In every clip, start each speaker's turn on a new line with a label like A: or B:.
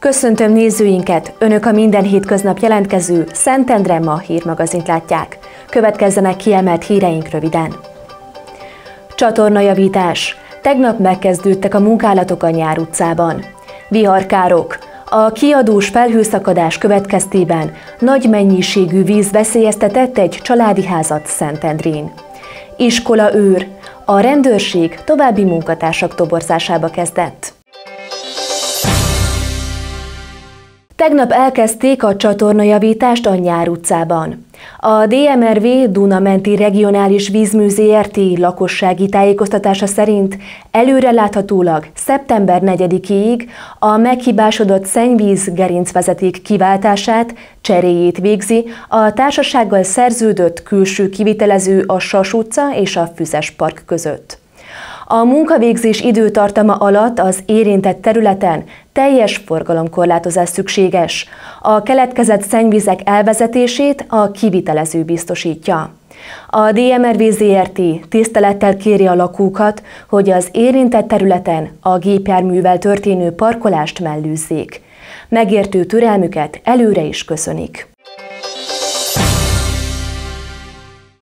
A: Köszöntöm nézőinket! Önök a minden hétköznap jelentkező Szentendre Ma hírmagazint látják. Következzenek kiemelt híreink röviden. Csatornajavítás. Tegnap megkezdődtek a munkálatok a Nyár utcában. Viharkárok. A kiadós felhőszakadás következtében nagy mennyiségű víz veszélyeztetett egy családi házat Szentendrén. Iskola őr. A rendőrség további munkatársak toborzásába kezdett. Tegnap elkezdték a csatornajavítást a Nyár utcában. A DMRV Dunamenti Regionális Vízmű ZRT lakossági tájékoztatása szerint előreláthatólag szeptember 4-ig a meghibásodott szennyvíz gerincvezeték kiváltását, cseréjét végzi a társasággal szerződött külső kivitelező a Sas utca és a Füzes Park között. A munkavégzés időtartama alatt az érintett területen teljes forgalomkorlátozás szükséges. A keletkezett szennyvizek elvezetését a kivitelező biztosítja. A DMRV ZRT tisztelettel kéri a lakókat, hogy az érintett területen a gépjárművel történő parkolást mellőzzék. Megértő türelmüket előre is köszönik.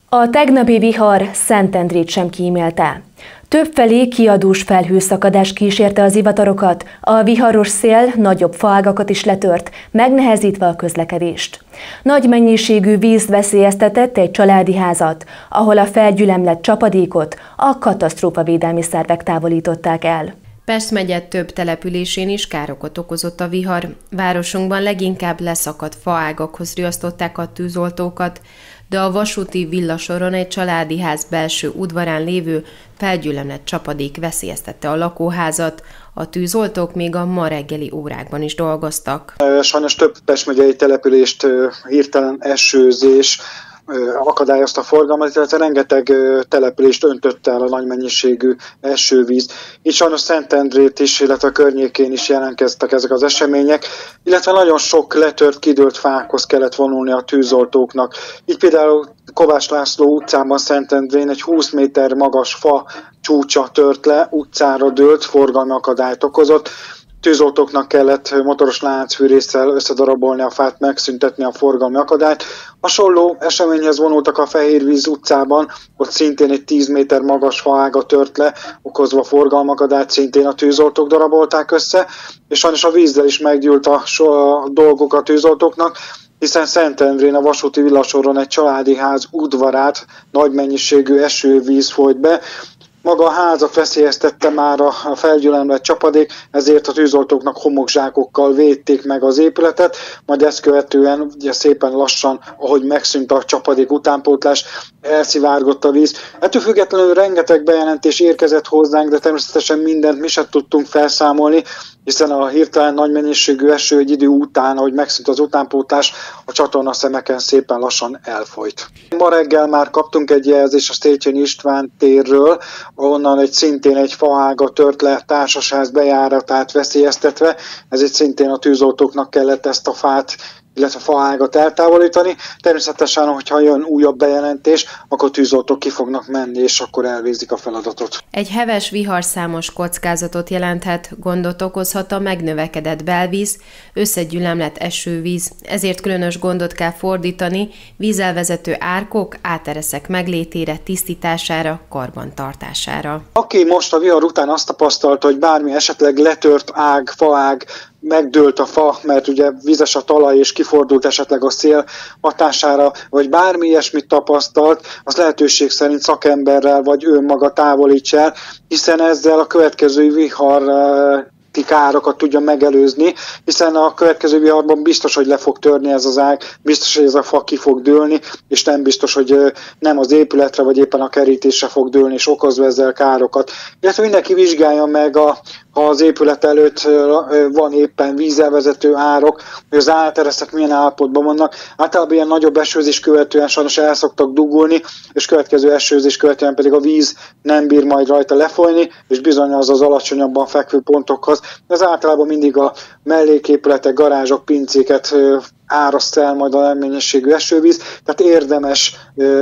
A: A tegnapi vihar Szentendrét sem kímélte. Többfelé kiadós felhőszakadás kísérte az ivatarokat, a viharos szél nagyobb faágakat is letört, megnehezítve a közlekedést. Nagy mennyiségű víz veszélyeztetett egy családi házat, ahol a felgyülemlett csapadékot a katasztrófavédelmi szervek távolították el.
B: Pest megye több településén is károkat okozott a vihar. Városunkban leginkább leszakadt faágakhoz riasztották a tűzoltókat, de a vasúti villasoron egy családi ház belső udvarán lévő felgyülemlett csapadék veszélyeztette a lakóházat, a tűzoltók még a ma reggeli órákban is dolgoztak.
C: Sajnos több Pest megyei települést hirtelen esőzés, akadályozta a forgalmat, illetve rengeteg települést öntött el a nagy mennyiségű esővíz. Így sajnos Szentendrét is, illetve a környékén is jelentkeztek ezek az események, illetve nagyon sok letört, kidőlt fákhoz kellett vonulni a tűzoltóknak. Így például Kovács László utcában Szentendrén egy 20 méter magas fa csúcsa tört le, utcára dőlt, forgalmi akadályt okozott tűzoltóknak kellett motoros láncfűrészsel összedarabolni a fát, megszüntetni a forgalmi akadályt. Hasonló eseményhez vonultak a Fehérvíz utcában, ott szintén egy 10 méter magas faága tört le, okozva forgalmakadályt, szintén a tűzoltók darabolták össze, és sajnos a vízzel is meggyűlt a, a dolgok a tűzoltóknak, hiszen Szentendrén a vasúti villasoron egy családi ház udvarát nagy mennyiségű esővíz folyt be, maga a házat veszélyeztette már a felgyülemlett csapadék, ezért a tűzoltóknak homokzsákokkal védték meg az épületet, majd ezt követően ugye szépen lassan, ahogy megszűnt a csapadék utánpótlás, elszivárgott a víz. Ettől függetlenül rengeteg bejelentés érkezett hozzánk, de természetesen mindent mi sem tudtunk felszámolni, hiszen a hirtelen nagy mennyiségű eső egy idő után, ahogy megszűnt az utánpótlás, a csatorna szemeken szépen lassan elfolyt. Ma reggel már kaptunk egy jelzést a Széchenyi István térről, ahonnan egy szintén egy faága tört le társasház bejáratát veszélyeztetve, ezért szintén a tűzoltóknak kellett ezt a fát illetve faágat eltávolítani. Természetesen, hogyha jön újabb bejelentés, akkor tűzoltók ki fognak menni, és akkor elvégzik a feladatot.
B: Egy heves vihar számos kockázatot jelenthet, gondot okozhat a megnövekedett belvíz, összegyűlemlett esővíz, ezért különös gondot kell fordítani vízelvezető árkok, átereszek meglétére, tisztítására, karbantartására.
C: Aki most a vihar után azt tapasztalta, hogy bármi esetleg letört ág, faág, megdőlt a fa, mert ugye vizes a talaj és kifordult esetleg a szél hatására, vagy bármi ilyesmit tapasztalt, az lehetőség szerint szakemberrel vagy ő maga távolíts el, hiszen ezzel a következő vihar károkat tudja megelőzni, hiszen a következő viharban biztos, hogy le fog törni ez az ág, biztos, hogy ez a fa ki fog dőlni, és nem biztos, hogy nem az épületre, vagy éppen a kerítésre fog dőlni, és okozva ezzel károkat. Illetve mindenki vizsgálja meg a, az épület előtt van éppen vízelvezető árok, hogy az átereszek milyen állapotban vannak. Általában ilyen nagyobb esőzés követően sajnos el szoktak dugulni, és következő esőzés követően pedig a víz nem bír majd rajta lefolyni, és bizony az az alacsonyabban fekvő pontokhoz. Ez általában mindig a melléképületek, garázsok, pincéket áraszt el majd a mennyiségű esővíz, tehát érdemes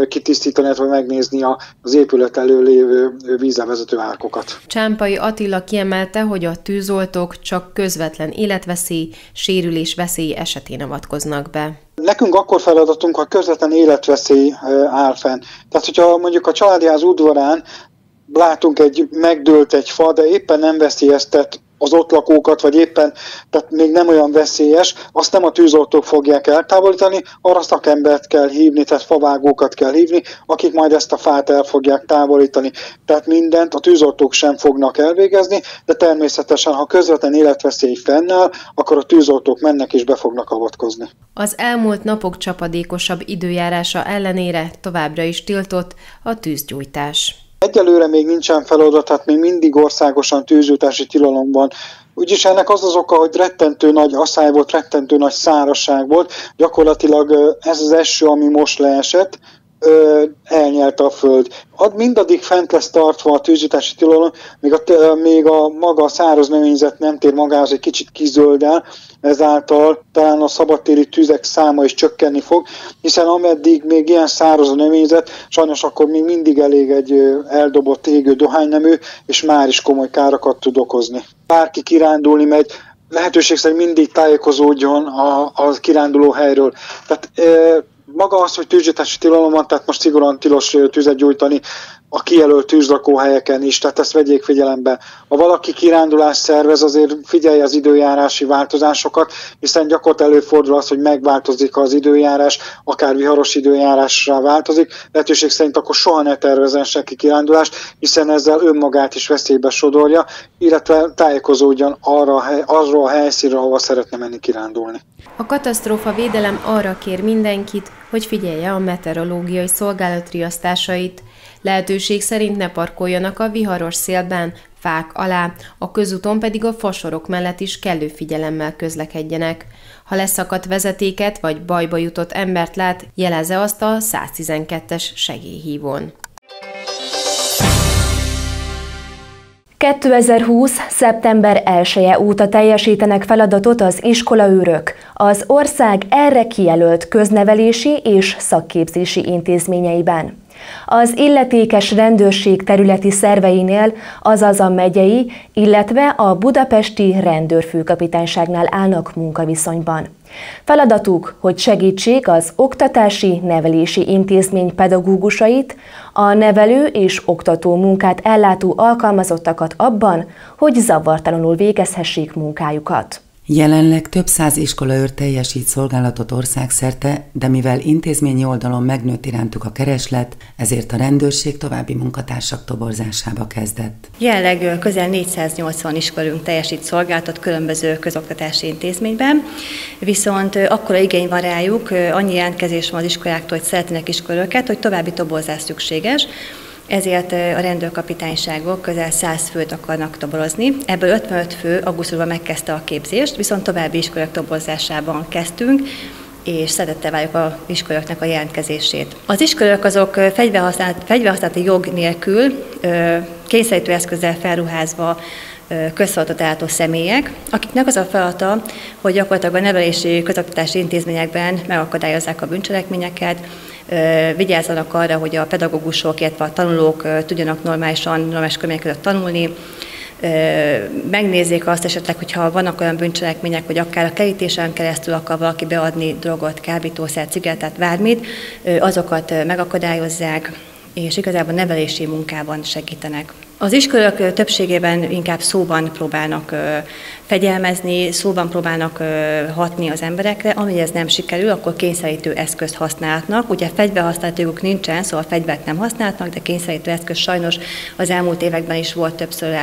C: kitisztítani, vagy megnézni az épület elő lévő vízlevezető árkokat.
B: Csámpai Attila kiemelte, hogy a tűzoltók csak közvetlen életveszély, sérülés veszély esetén avatkoznak be.
C: Nekünk akkor feladatunk, ha közvetlen életveszély áll fenn. Tehát, hogyha mondjuk a családi ház udvarán látunk egy megdőlt egy fa, de éppen nem veszélyeztet az ott lakókat, vagy éppen, tehát még nem olyan veszélyes, azt nem a tűzoltók fogják eltávolítani, arra szakembert kell hívni, tehát favágókat kell hívni, akik majd ezt a fát el fogják távolítani. Tehát mindent a tűzoltók sem fognak elvégezni, de természetesen, ha közvetlen életveszély fennáll, akkor a tűzoltók mennek és be fognak avatkozni.
B: Az elmúlt napok csapadékosabb időjárása ellenére továbbra is tiltott a tűzgyújtás.
C: Egyelőre még nincsen feladat, tehát még mindig országosan tűzjutási tilalomban Úgyis ennek az az oka, hogy rettentő nagy asszály volt, rettentő nagy szárasság volt. Gyakorlatilag ez az eső, ami most leesett, elnyelte a föld. Ad, mindaddig fent lesz tartva a tűzjutási tilalom, még a, még a maga a száraz növényzet nem tér magához, egy kicsit kizöldel, ezáltal talán a szabadtéri tüzek száma is csökkenni fog, hiszen ameddig még ilyen száraz a növényzet, sajnos akkor még mindig elég egy eldobott égő dohánynemű, és már is komoly károkat tud okozni. Bárki kirándulni megy, lehetőség szerint mindig tájékozódjon a, a kiránduló helyről. Tehát e, maga az, hogy tűzgyújtási tilalom van, tehát most szigorúan tilos tüzet gyújtani a kijelölt tűzlakóhelyeken is, tehát ezt vegyék figyelembe. Ha valaki kirándulás szervez, azért figyelje az időjárási változásokat, hiszen gyakorlatilag előfordul az, hogy megváltozik az időjárás, akár viharos időjárásra változik. Lehetőség szerint akkor soha ne tervezen senki kirándulást, hiszen ezzel önmagát is veszélybe sodorja, illetve tájékozódjon arra, arról a helyszínre, ahova szeretne menni kirándulni.
B: A katasztrófa védelem arra kér mindenkit, hogy figyelje a meteorológiai szolgálat riasztásait. Lehetőség szerint ne parkoljanak a viharos szélben, fák alá, a közúton pedig a fasorok mellett is kellő figyelemmel közlekedjenek. Ha leszakadt vezetéket vagy bajba jutott embert lát, jelezze azt a 112-es segélyhívón.
A: 2020. szeptember 1-e óta teljesítenek feladatot az iskolaőrök, az ország erre kijelölt köznevelési és szakképzési intézményeiben. Az illetékes rendőrség területi szerveinél, azaz a megyei, illetve a budapesti rendőrfőkapitányságnál állnak munkaviszonyban. Feladatuk, hogy segítsék az oktatási nevelési intézmény pedagógusait, a nevelő és oktató munkát ellátó alkalmazottakat abban, hogy zavartalanul végezhessék munkájukat.
D: Jelenleg több száz iskolaőr teljesít szolgálatot országszerte, de mivel intézményi oldalon megnőtt irántuk a kereslet, ezért a rendőrség további munkatársak toborzásába kezdett.
E: Jelenleg közel 480 iskolunk teljesít szolgálatot különböző közoktatási intézményben, viszont akkora igény van rájuk, annyi jelentkezés van az iskoláktól, hogy szeretnének iskolőket, hogy további toborzás szükséges, ezért a rendőrkapitányságok közel 100 főt akarnak toborozni. Ebből 55 fő augusztusban megkezdte a képzést, viszont további iskolák toborozásában kezdtünk, és szeretettel várjuk a iskolőknek a jelentkezését. Az iskolők azok fegyverhasználati jog nélkül kényszerítő eszközzel felruházva közszolgatot ellátó személyek, akiknek az a feladata, hogy gyakorlatilag a nevelési közoktatási intézményekben megakadályozzák a bűncselekményeket, vigyázzanak arra, hogy a pedagógusok, illetve a tanulók tudjanak normálisan, normális körülmények között tanulni, megnézzék azt esetleg, hogyha vannak olyan bűncselekmények, hogy akár a kerítésen keresztül akar valaki beadni drogot, kábítószer, cigarettát, bármit, azokat megakadályozzák, és igazából nevelési munkában segítenek. Az iskolák többségében inkább szóban próbálnak fegyelmezni, szóban próbálnak hatni az emberekre, ami ez nem sikerül, akkor kényszerítő eszközt használhatnak. Ugye fegyverhasználatjuk nincsen, szóval fegyvert nem használhatnak, de kényszerítő eszköz sajnos az elmúlt években is volt többször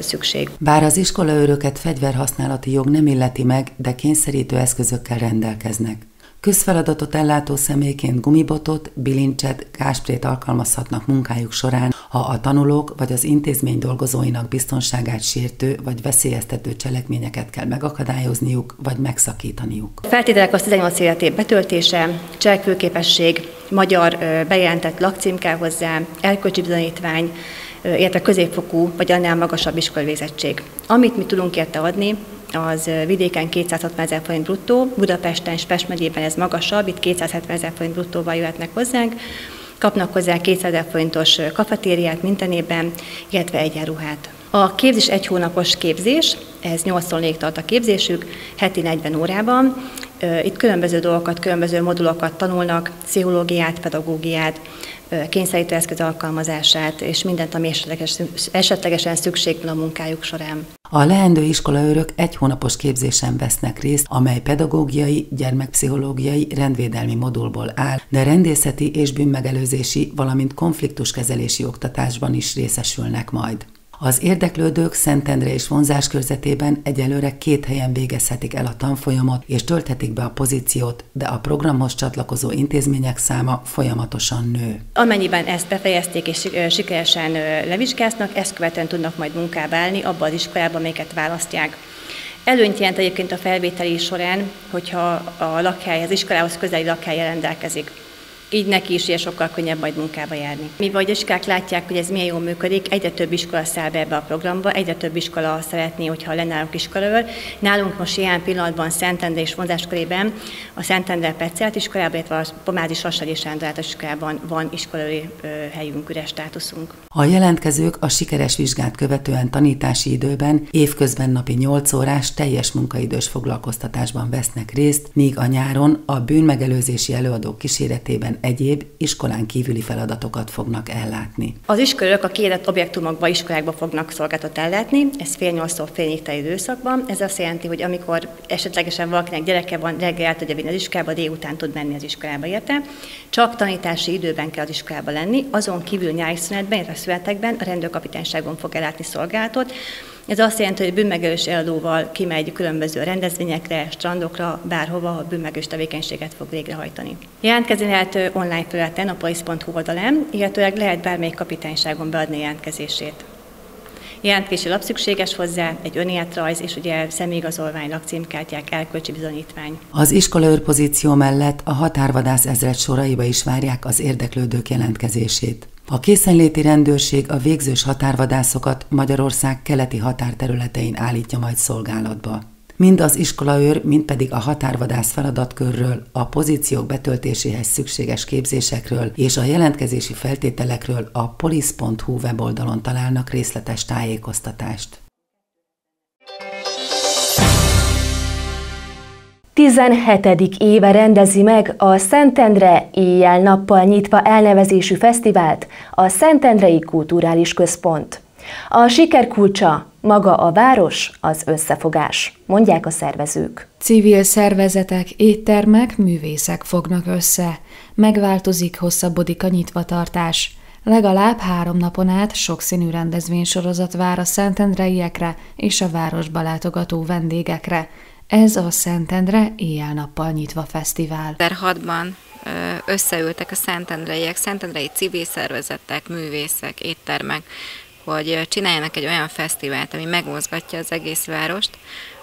E: szükség.
D: Bár az iskolaőröket fegyverhasználati jog nem illeti meg, de kényszerítő eszközökkel rendelkeznek. Közfeladatot ellátó személyként gumibotot, bilincset, gásprét alkalmazhatnak munkájuk során, ha a tanulók vagy az intézmény dolgozóinak biztonságát sértő vagy veszélyeztető cselekményeket kell megakadályozniuk vagy megszakítaniuk.
E: Feltételek az 18 életé betöltése, cselekvőképesség, magyar bejelentett lakcím kell hozzá, elkölcsi bizonyítvány, illetve középfokú vagy annál magasabb iskolvézettség. Amit mi tudunk érte adni, az vidéken 260 ezer forint bruttó, Budapesten és Pest megyében ez magasabb, itt 270 ezer forint bruttóval jöhetnek hozzánk, kapnak hozzá 200 ezer forintos kafetériát minden évben, illetve egyenruhát. A képzés egy hónapos képzés, ez 8 tart a képzésük, heti 40 órában. Itt különböző dolgokat, különböző modulokat tanulnak, pszichológiát, pedagógiát, kényszerítő eszköz alkalmazását, és mindent, ami esetleges, esetlegesen szükség van a munkájuk során.
D: A leendő iskolaőrök egy hónapos képzésen vesznek részt, amely pedagógiai, gyermekpszichológiai, rendvédelmi modulból áll, de rendészeti és bűnmegelőzési, valamint konfliktuskezelési oktatásban is részesülnek majd. Az érdeklődők Szentendre és vonzás körzetében egyelőre két helyen végezhetik el a tanfolyamot és tölthetik be a pozíciót, de a programhoz csatlakozó intézmények száma folyamatosan nő.
E: Amennyiben ezt befejezték és sikeresen levizsgáznak, ezt követően tudnak majd munkába állni abban az iskolában, amelyiket választják. Előnyt jelent egyébként a felvételi során, hogyha a lakhely, az iskolához közeli lakhely rendelkezik így neki is ilyen sokkal könnyebb majd munkába járni. Mi vagy iskák látják, hogy ez milyen jól működik, egyre több iskola száll be ebbe a programba, egyre több iskola szeretné, hogyha lennálunk iskolaőr. Nálunk most ilyen pillanatban Szentendre és vonzáskörében a Szentendre Petszelt iskolában, illetve a Pomázi Sassal és Andrát iskolában van iskolai helyünk, üres státuszunk.
D: A jelentkezők a sikeres vizsgát követően tanítási időben évközben napi 8 órás teljes munkaidős foglalkoztatásban vesznek részt, míg a nyáron a bűnmegelőzési előadók kíséretében egyéb iskolán kívüli feladatokat fognak ellátni.
E: Az iskolők a kiadott objektumokba, iskolákba fognak szolgáltat ellátni, ez fél nyolctól fél időszakban. Ez azt jelenti, hogy amikor esetlegesen valakinek gyereke van, reggel el tudja vinni az iskolába, délután tud menni az iskolába érte. Csak tanítási időben kell az iskolába lenni, azon kívül nyári szünetben, a születekben a rendőrkapitányságon fog ellátni szolgálatot, ez azt jelenti, hogy bűnmegelős eladóval kimegy különböző rendezvényekre, strandokra, bárhova, a bűnmegelős tevékenységet fog végrehajtani. Jelentkezni lehet online felületen a police.hu oldalán, illetőleg lehet bármelyik kapitányságon beadni jelentkezését. Jelentési lap szükséges hozzá, egy önéletrajz és ugye személyigazolvány, lakcímkártyák, elkölcsi bizonyítvány.
D: Az iskolaőr pozíció mellett a határvadász ezred soraiba is várják az érdeklődők jelentkezését. A készenléti rendőrség a végzős határvadászokat Magyarország keleti határterületein állítja majd szolgálatba. Mind az iskolaőr, mind pedig a határvadász feladatkörről, a pozíciók betöltéséhez szükséges képzésekről és a jelentkezési feltételekről a police.hu weboldalon találnak részletes tájékoztatást.
A: 17. éve rendezi meg a Szentendre éjjel-nappal nyitva elnevezésű fesztivált a Szentendrei Kulturális Központ. A siker kulcsa maga a város, az összefogás, mondják a szervezők.
F: Civil szervezetek, éttermek, művészek fognak össze. Megváltozik, hosszabbodik a nyitvatartás. Legalább három napon át sokszínű rendezvénysorozat vár a szentendreiekre és a városba látogató vendégekre. Ez a Szentendre éjjel-nappal nyitva fesztivál.
G: 2006-ban összeültek a szentendreiek, szentendrei civil szervezetek, művészek, éttermek, hogy csináljanak egy olyan fesztivált, ami megmozgatja az egész várost,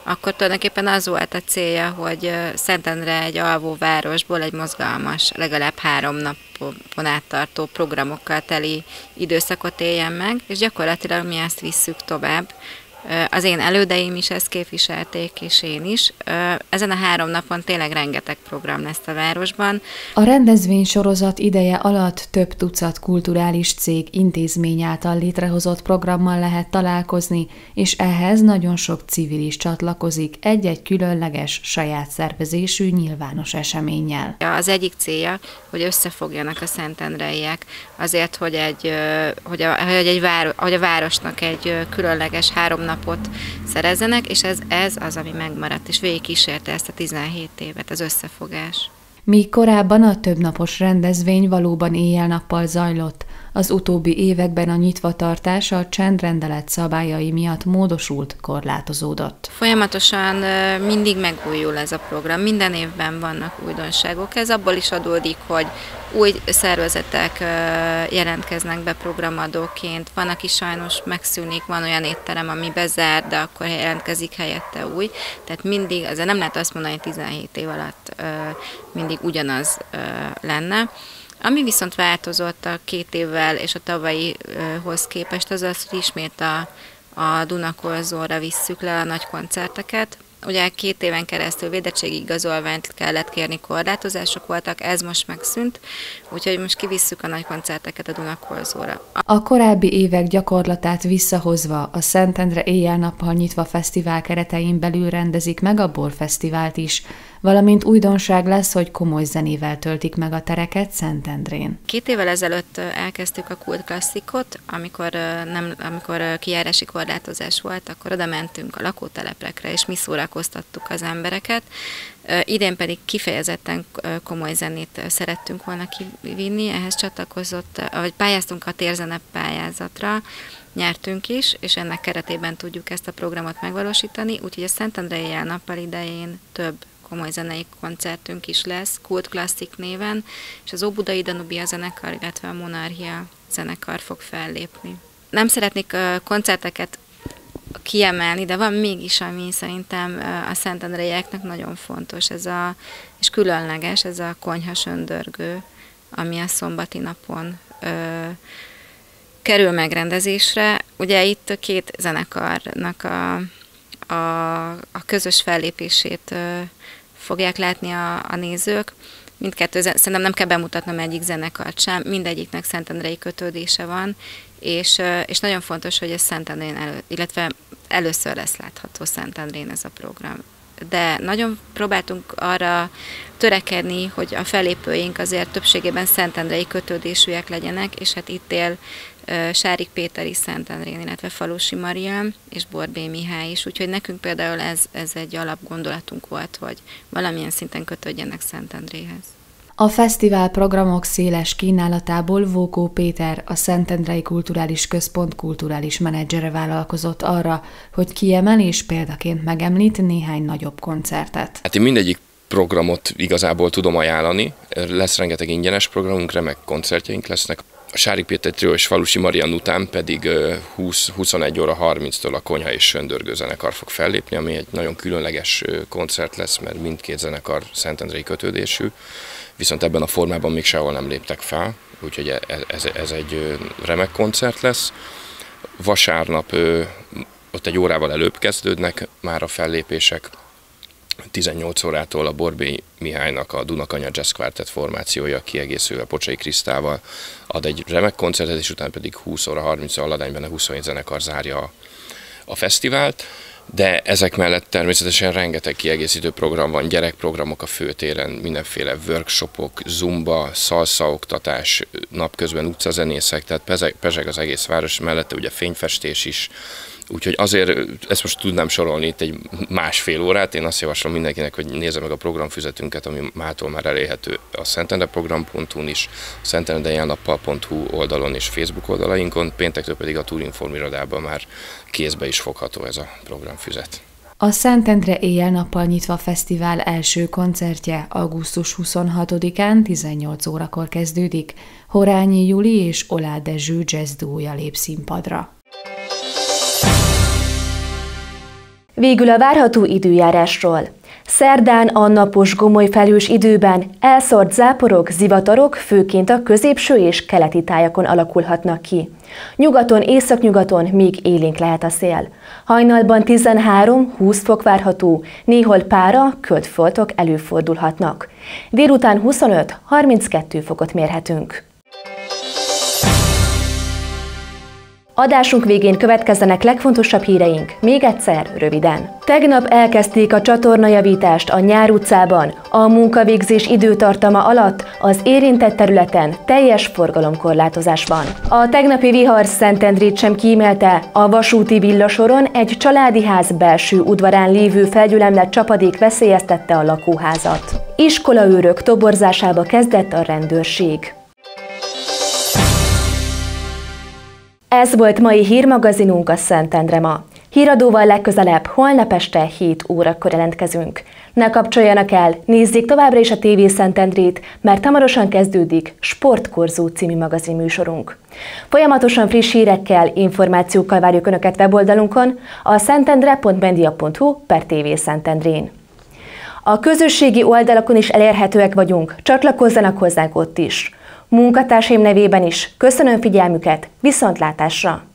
G: akkor tulajdonképpen az volt a célja, hogy Szentendre egy alvó városból egy mozgalmas, legalább három napon áttartó programokkal teli időszakot éljen meg, és gyakorlatilag mi ezt visszük tovább az én elődeim is ezt képviselték, és én is. Ezen a három napon tényleg rengeteg program lesz a városban.
F: A rendezvény sorozat ideje alatt több tucat kulturális cég intézmény által létrehozott programmal lehet találkozni, és ehhez nagyon sok civil is csatlakozik egy-egy különleges, saját szervezésű nyilvános eseménnyel.
G: Az egyik célja, hogy összefogjanak a szentendreiek azért, hogy, egy, hogy, a, hogy, egy váro, hogy a városnak egy különleges három napot szerezzenek, és ez, ez az, ami megmaradt, és végig kísérte ezt a 17 évet, az összefogás.
F: Míg korábban a többnapos rendezvény valóban éjjel-nappal zajlott, az utóbbi években a nyitvatartás a csendrendelet szabályai miatt módosult, korlátozódott.
G: Folyamatosan mindig megújul ez a program, minden évben vannak újdonságok. Ez abból is adódik, hogy új szervezetek jelentkeznek be programadóként, van, aki sajnos megszűnik, van olyan étterem, ami bezár, de akkor jelentkezik helyette új. Tehát mindig, azért nem lehet azt mondani, hogy 17 év alatt mindig ugyanaz lenne. Ami viszont változott a két évvel és a tavalyihoz képest, az az, hogy ismét a a Dunakolzóra visszük le a nagy koncerteket, Ugye két éven keresztül védettségi igazolványt kellett kérni, korlátozások voltak, ez most megszűnt, úgyhogy most kivisszük a nagy koncerteket a Dunakolzóra.
F: A korábbi évek gyakorlatát visszahozva a Szentendre éjjel-nappal nyitva fesztivál keretein belül rendezik meg a Borfesztivált is, valamint újdonság lesz, hogy komoly zenével töltik meg a tereket Szentendrén.
G: Két évvel ezelőtt elkezdtük a Kult Klasszikot, amikor, nem, amikor kijárási korlátozás volt, akkor oda mentünk a lakótelepekre, és mi szórakoztattuk az embereket. Idén pedig kifejezetten komoly zenét szerettünk volna kivinni, ehhez csatlakozott, vagy pályáztunk a térzene pályázatra, nyertünk is, és ennek keretében tudjuk ezt a programot megvalósítani, úgyhogy a Szentendrei nappal idején több komoly zenei koncertünk is lesz, Kult Classic néven, és az Óbudai Danubia zenekar, illetve a Monarchia zenekar fog fellépni. Nem szeretnék koncerteket kiemelni, de van mégis, ami szerintem a Szentendreieknek nagyon fontos, ez a, és különleges, ez a konyha söndörgő, ami a szombati napon ö, kerül megrendezésre. Ugye itt két zenekarnak a, a, a közös fellépését ö, fogják látni a, a nézők. Mindkettő, szerintem nem kell bemutatnom egyik zenekart sem, mindegyiknek Szentendrei kötődése van, és, és nagyon fontos, hogy ez Szentendrén, elő, illetve először lesz látható Szentendrén ez a program. De nagyon próbáltunk arra törekedni, hogy a felépőink azért többségében Szentendrei kötődésűek legyenek, és hát itt él Sárik Péter is Szentendrén, illetve Falusi Mariam és Borbé Mihály is, úgyhogy nekünk például ez, ez egy alapgondolatunk volt, hogy valamilyen szinten kötődjenek Szentendréhez.
F: A fesztivál programok széles kínálatából Vókó Péter, a Szentendrei Kulturális Központ kulturális menedzsere vállalkozott arra, hogy kiemel és példaként megemlít néhány nagyobb koncertet.
H: Hát én mindegyik programot igazából tudom ajánlani. Lesz rengeteg ingyenes programunk, remek koncertjeink lesznek. A Sári Péter Trio és Falusi Marian után pedig 20, 21 óra 30-tól a Konyha és Söndörgő zenekar fog fellépni, ami egy nagyon különleges koncert lesz, mert mindkét zenekar szentendrei kötődésű, viszont ebben a formában még sehol nem léptek fel, úgyhogy e, e, ez, ez egy remek koncert lesz. Vasárnap ott egy órával előbb kezdődnek már a fellépések, 18 órától a Borbé Mihálynak a Dunakanya Jazz Quartet formációja kiegészülve Pocsai Krisztával ad egy remek koncertet, és utána pedig 20 óra 30 a Ladányban a 27 zenekar zárja a, a fesztivált. De ezek mellett természetesen rengeteg kiegészítő program van, gyerekprogramok a főtéren, mindenféle workshopok, zumba, szalsza oktatás, napközben utcazenészek, tehát pezseg az egész város, mellette ugye fényfestés is, Úgyhogy azért ezt most tudnám sorolni itt egy másfél órát. Én azt javaslom mindenkinek, hogy nézze meg a programfüzetünket, ami mától már elérhető a szentendeprogram.hu-n is, szentendejelnappal.hu oldalon és Facebook oldalainkon, péntektől pedig a Turinform irodában már kézbe is fogható ez a programfüzet.
F: A Szentendre éjjel-nappal nyitva fesztivál első koncertje augusztus 26-án 18 órakor kezdődik. Horányi Juli és Olá Dezső jazz lép színpadra.
A: Végül a várható időjárásról. Szerdán a napos gomoly felős időben elszort záporok, zivatarok főként a középső és keleti tájakon alakulhatnak ki. Nyugaton, északnyugaton még élénk lehet a szél. Hajnalban 13-20 fok várható, néhol pára, ködfoltok előfordulhatnak. Délután 25-32 fokot mérhetünk. Adásunk végén következzenek legfontosabb híreink, még egyszer, röviden. Tegnap elkezdték a csatornajavítást a Nyár utcában, a munkavégzés időtartama alatt az érintett területen teljes forgalomkorlátozás van. A tegnapi vihar Szentendrét sem kímélte, a vasúti villasoron egy családi ház belső udvarán lévő felgyülemlett csapadék veszélyeztette a lakóházat. Iskolaőrök toborzásába kezdett a rendőrség. Ez volt mai hírmagazinunk a Szentendre ma. Híradóval legközelebb holnap este 7 órakor jelentkezünk. Ne kapcsoljanak el, nézzék továbbra is a TV Szentendrét, mert hamarosan kezdődik Sportkorzó című magazin műsorunk. Folyamatosan friss hírekkel, információkkal várjuk Önöket weboldalunkon a szentendre.mendia.hu per TV Szentendrén. A közösségi oldalakon is elérhetőek vagyunk, csatlakozzanak hozzánk ott is. Munkatársaim nevében is köszönöm figyelmüket, viszontlátásra!